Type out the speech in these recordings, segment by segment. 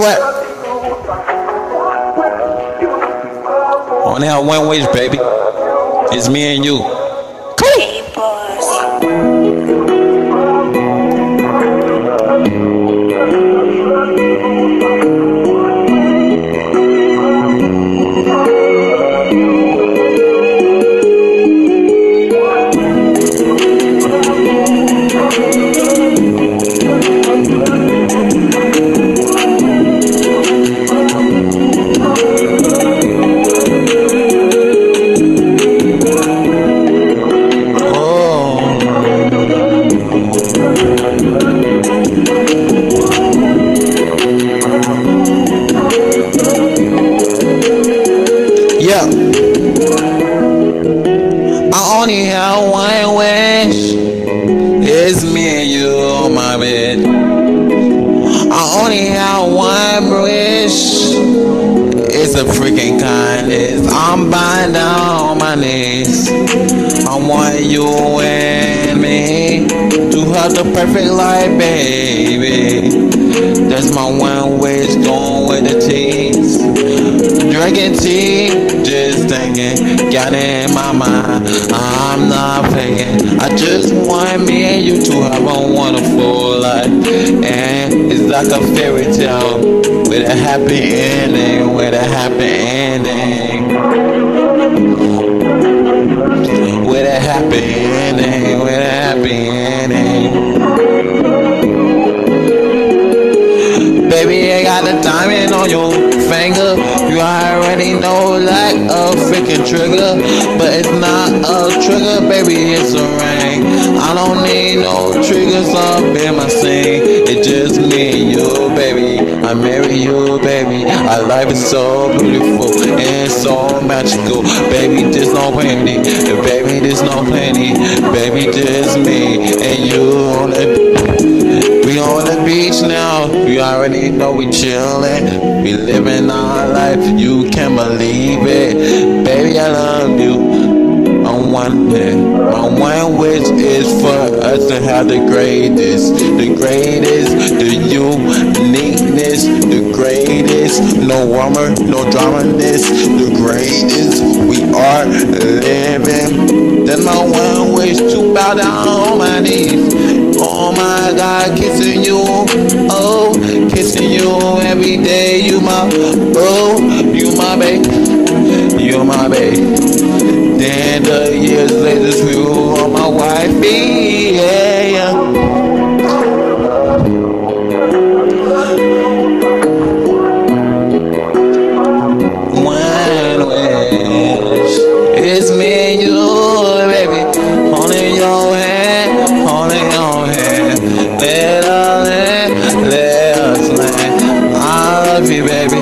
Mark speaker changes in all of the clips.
Speaker 1: sweat. Only have one wish, baby. It's me and you. I only have one wish. It's me and you my bed. I only have one wish. It's a freaking kindness. I'm bowing down on my knees. I want you and me to have the perfect life, baby. That's my one wish, going with the teens. Drinking tea, just thinking, got it in my mind. I'm not faking. I just want me and you to have a wonderful life. And it's like a fairy tale with a happy ending, with a happy ending. A freaking trigger. But it's not a trigger, baby, it's a ring. I don't need no triggers up in my scene. It's just me and you, baby. I marry you, baby. Our life is so beautiful and so magical. Baby, there's no plenty. Baby, there's no plenty. Baby, just me and you on the beach now, you already know we chillin'. We living our life, you can't believe it. Baby, I love you. On one hand, my one wish is for us to have the greatest, the greatest, the uniqueness, the greatest. No warmer, no drama, this, the greatest. We are living. Then my one wish to bow down on my knees. Oh my God, kissing you, oh, kissing you every day. You my, bro, you my babe, you my babe. Then the years later, you on my wifey, baby,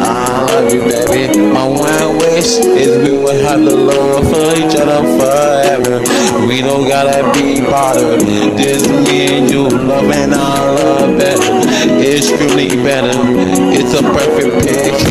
Speaker 1: I love you, baby. My one wish is we will have the love for each other forever. We don't gotta be bothered. Just me and you, loving our love better. It's truly better. It's a perfect pick.